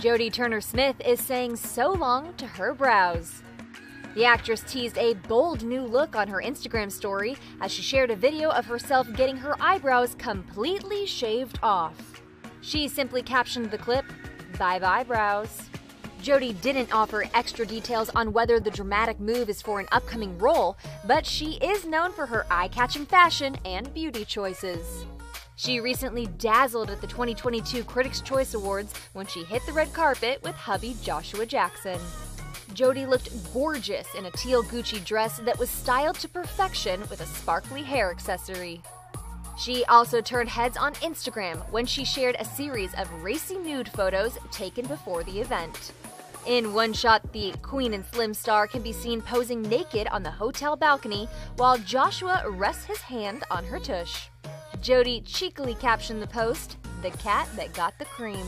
Jodie Turner Smith is saying so long to her brows. The actress teased a bold new look on her Instagram story as she shared a video of herself getting her eyebrows completely shaved off. She simply captioned the clip, Bye bye brows. Jodie didn't offer extra details on whether the dramatic move is for an upcoming role, but she is known for her eye catching fashion and beauty choices. She recently dazzled at the 2022 Critics' Choice Awards when she hit the red carpet with hubby Joshua Jackson. Jodie looked gorgeous in a teal Gucci dress that was styled to perfection with a sparkly hair accessory. She also turned heads on Instagram when she shared a series of racy nude photos taken before the event. In one shot, the Queen and Slim star can be seen posing naked on the hotel balcony while Joshua rests his hand on her tush. Jodie cheekily captioned the post, The cat that got the cream.